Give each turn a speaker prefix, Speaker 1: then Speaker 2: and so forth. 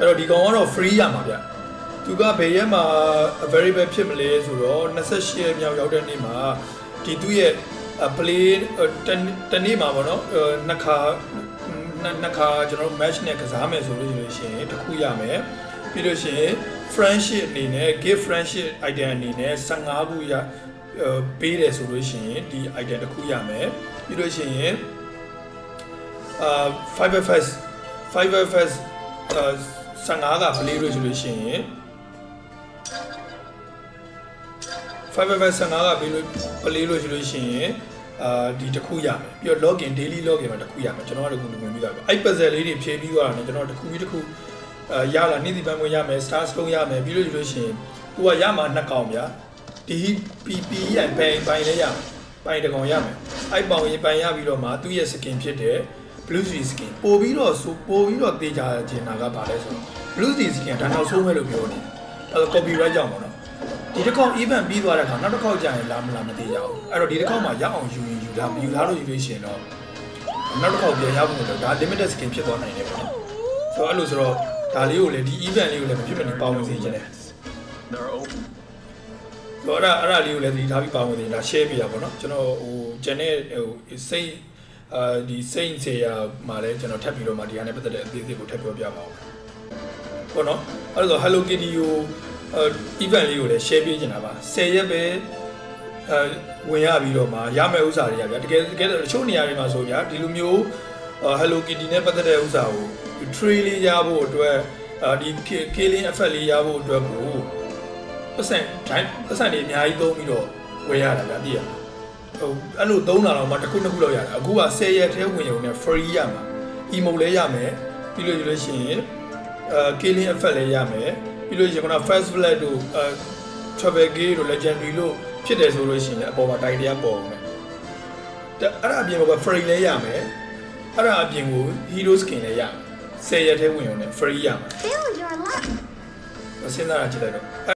Speaker 1: အဲ့တော့ဒီကောင်ကတော့ free ရမှာဗျသူကဘယ်ရက်မှာ available ဖြစ်မလဲဆိုတော့28ရက်မြောက်ရောက်တဲ့နေ့မှာဒီသူ့ရဲ့ play တနေ့မှာပေါ့နော်နှစ်ခါနှစ်ခါကျွန်တော် match နဲ့ကစားမယ်ဆိုလို့ရှိရင်တစ်ခုရမယ်ပြီးလို့ရှိရင် friendship အနေနဲ့ give friendship item အနေနဲ့15ခုရပေးတယ်ဆိုလို့ရှိရင်ဒီ item တစ်ခုရမယ်ပြီးလို့ရှိရင်အာ fiber fast fiber fast 15က play လို့ဆိုလို့ရှိရင်5 5 15ကပေးလို့ play လို့ဆိုလို့ရှိရင်အာဒီတစ်ခုရမယ်ပြီးတော့ login daily login မှာတစ်ခုရမယ်ကျွန်တော်ကတခုဝင်ပြီးသွားပြီအဲ့ puzzle လေးတွေဖြည့်ပြီးသွားတာねကျွန်တော်တစ်ခုပြီးတစ်ခုအာရလာနေ့ဒီပန်းဝင်ရမယ် star stone ရမယ်ပြီးလို့ဆိုလို့ရှိရင်ဟိုကရမှာနှစ်ကောင်ဗျာဒီ PP ရန်ပိုင်ပိုင်လေးရမယ်ပိုင်တကောင်ရမယ်အဲ့ပေါင်ရင်ပိုင်ရပြီးတော့မှသူ့ရဲ့ skin ဖြစ်တဲ့ blue sea skin ပို့ပြီးတော့ဆိုပို့ပြီးတော့တေးကြချင်တာကဘာလဲဆိုတော့ blue sea skin ကဒါနောက်ဆုံးပဲလို့ပြောနေတယ်အဲ့တော့ copyright ကြောင့်ပေါ့နော်ဒီတစ်ခေါက် event ပြီးသွားတဲ့အခါနောက်တစ်ခေါက်ကြာရင်လာမလာမသိကြဘူးအဲ့တော့ဒီတစ်ခေါက်မှာရအောင်ယူရင်ယူလာယူလာလို့ယူလို့ရှိရင်တော့နောက်တစ်ခေါက်ပြန်ရဖို့လို့ဒါ limited skin ဖြစ်သွားနိုင်တယ်ပေါ့နော်ဆိုတော့အဲ့လိုဆိုတော့ဒါလေးကိုလည်းဒီ event လေးကိုလည်းမဖြစ်မနေပေါဝင်စေချင်တယ်တော့အဲ့ဒါအဲ့ဒါလေးကိုလည်းဒီထားပြီးပါဝင်နေတာ share ပြရပါတော့ကျွန်တော်ဟို channel ဟိုစိတ် အာဒီစိတ်စေရမှာလည်းကျွန်တော်ထပ်ပြီးတော့မှဒီဟာနဲ့ပတ်သက်တဲ့အသေးစိတ်ကိုထပ်ပြောပြပါအောင်ပေါ့နော်အဲ့ဒါဆို Hello Kitty ကိုအဲ event လေးကိုလည်း share ပေးချင်တာပါ10ရက်ပဲအဲဝင်ရပြီးတော့မှရမယ့်ဥစ္စာတွေကဗျာတကယ်တကယ်တချို့နေရာတွေမှာဆိုဗျာဒီလိုမျိုး Hello Kitty နဲ့ပတ်သက်တဲ့ဥစ္စာကို tree လေးရဖို့အတွက်ဒီ killing effect လေးရဖို့အတွက်ကိုပတ်စံတိုင်းပတ်စံတွေအများကြီးသုံးပြီးတော့ဝယ်ရတာဗျာသိရလား ဟိုအဲ့လိုသုံးတာတော့မှတစ်ခုနှစ်ခုလောက်ရတယ်အခုက10ရက်ထဲဝင်ရုံနဲ့ free ရမှာ emote လည်းရမယ်ပြီးလို့ရလို့ရှိရင်အဲ killing effect လည်းရမယ်ပြီးလို့ရှိရင်ခုန first flag တို့အဲ travel gate တို့ legendary လို့ဖြစ်တယ်ဆိုလို့ရှိရင်အပေါ်မှာတိုင်တရားပေါ်အောင်မယ်အဲ့ဒါအပြင်က free လည်းရမယ်အဲ့ဒါအပြင်ကို hero skin လည်းရမယ်10ရက်ထဲဝင်ရုံနဲ့ free ရမှာ
Speaker 2: Build your life.
Speaker 1: စဉ်းစားရကြည့်လိုက်တော့